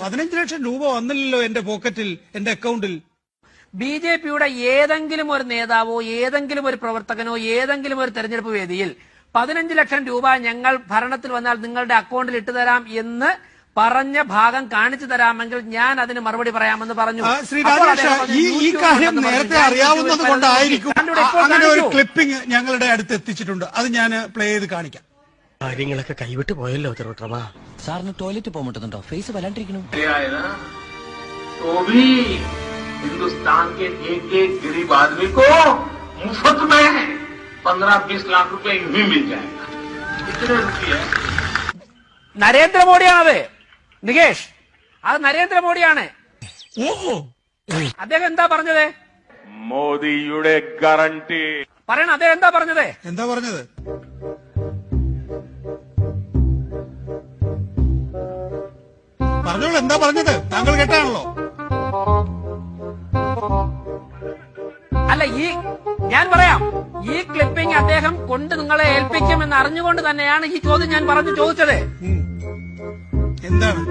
പതിനഞ്ച് ലക്ഷം രൂപ വന്നില്ലല്ലോ എന്റെ പോക്കറ്റിൽ എന്റെ അക്കൗണ്ടിൽ. ബി ജെ പിയുടെ ഏതെങ്കിലും ഒരു നേതാവോ ഏതെങ്കിലും ഒരു പ്രവർത്തകനോ ഏതെങ്കിലും ഒരു തെരഞ്ഞെടുപ്പ് വേദിയിൽ പതിനഞ്ച് ലക്ഷം രൂപ ഞങ്ങൾ ഭരണത്തിൽ വന്നാൽ നിങ്ങളുടെ അക്കൗണ്ടിൽ ഇട്ടുതരാം എന്ന് പറഞ്ഞ ഭാഗം കാണിച്ചു തരാമെങ്കിൽ ഞാൻ അതിന് മറുപടി പറയാമെന്ന് പറഞ്ഞു. ആ, ശ്രീ രാജേഷ് ഈ കാര്യം നേരത്തെ അറിയാവുന്നത് കൊണ്ടായിരിക്കും. അങ്ങനെ ഒരു ക്ലിപ്പിംഗ് ഞങ്ങളുടെ അടുത്ത് എത്തിച്ചിട്ടുണ്ട്. അത് ഞാൻ പ്ലേ ചെയ്ത് കാണിക്കാം. കാര്യങ്ങളൊക്കെ കൈവിട്ട് പോയല്ലോ തിരുവട്ടമാ സാറിന് ടോയ്ലറ്റ് പോകാൻ പറ്റുന്നുണ്ടോ ഫേസ് വല്ലാണ്ടിരിക്കണു आए ना तो भी हिंदुस्तान के एक एक गरीब आदमी को मुफ्त में पंद्रह बीस लाख रुपए यूं ही मिल जाएगा कितने रुपये നരേന്ദ്രമോദിയാണത് നികേഷ് അത് നരേന്ദ്രമോദിയാണ് അദ്ദേഹം എന്താ പറഞ്ഞത് മോദിയുടെ ഗ്യാരണ്ടി പറയണം അദ്ദേഹം എന്താ പറഞ്ഞത് എന്താ പറഞ്ഞത് പറഞ്ഞോളൂ എന്താ പറഞ്ഞത്? താങ്കൾ കേട്ടാണല്ലോ. അല്ല ഈ ഞാൻ പറയാം ഈ ക്ലിപ്പിംഗ് അദ്ദേഹം കൊണ്ട് നിങ്ങളെ ഏൽപ്പിക്കുമെന്ന് അറിഞ്ഞുകൊണ്ട് തന്നെയാണ് ഈ ചോദ്യം ഞാൻ പറഞ്ഞു ചോദിച്ചത്. എന്താണ്?